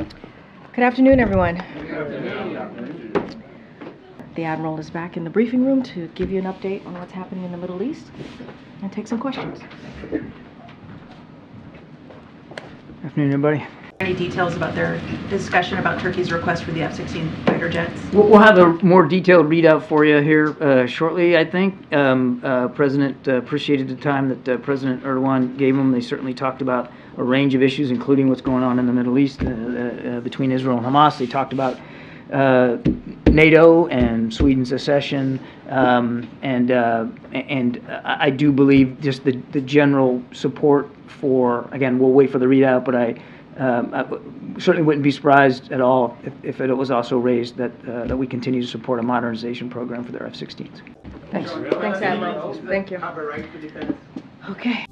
Good afternoon, everyone. The Admiral is back in the briefing room to give you an update on what's happening in the Middle East and take some questions. Afternoon, everybody. Any details about their discussion about Turkey's request for the F-16 fighter jets? We'll have a more detailed readout for you here uh, shortly, I think. Um, uh, President uh, appreciated the time that uh, President Erdogan gave them. They certainly talked about a range of issues, including what's going on in the Middle East uh, uh, between Israel and Hamas. They talked about uh, NATO and Sweden's accession, um, and uh, and I I do believe just the the general support for. Again, we'll wait for the readout, but I. Um, I w- certainly wouldn't be surprised at all if, if it was also raised that uh, that we continue to support a modernization program for their F-16s. Thanks. Thanks, Admiral. Thank you. Have a right to defend. Okay.